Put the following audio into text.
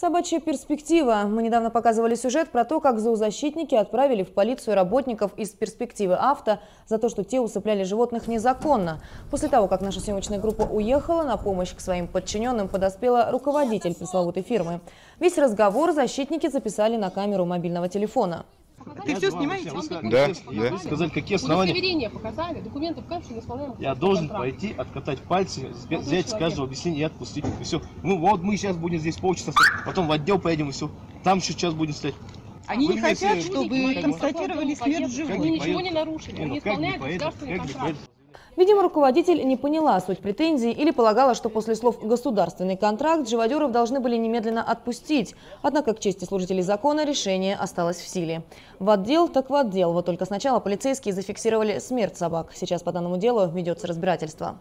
Собачья перспектива. Мы недавно показывали сюжет про то, как зоозащитники отправили в полицию работников из перспективы авто за то, что те усыпляли животных незаконно. После того, как наша съемочная группа уехала, на помощь к своим подчиненным подоспела руководитель пресловутой фирмы. Весь разговор защитники записали на камеру мобильного телефона. Ты все снимаете? Да, да. Сказали, какие основания? Удостоверение показали, документы показали, не исполняем Я должен пойти, откатать пальцы, взять- с каждого объяснение и отпустить. И все. Ну вот мы сейчас будем здесь полчаса стоять, потом в отдел поедем и все. Там еще час будем стоять. Они Вы не хотят, чтобы констатировали смерть не животных. ничего не нарушили, Не, вы ну поедут? государственный контракт. Видимо, руководитель не поняла суть претензий или полагала, что после слов «государственный контракт» живодеров должны были немедленно отпустить. Однако, к чести служителей закона, решение осталось в силе. В отдел так в отдел. Вот только сначала полицейские зафиксировали смерть собак. Сейчас по данному делу ведется разбирательство.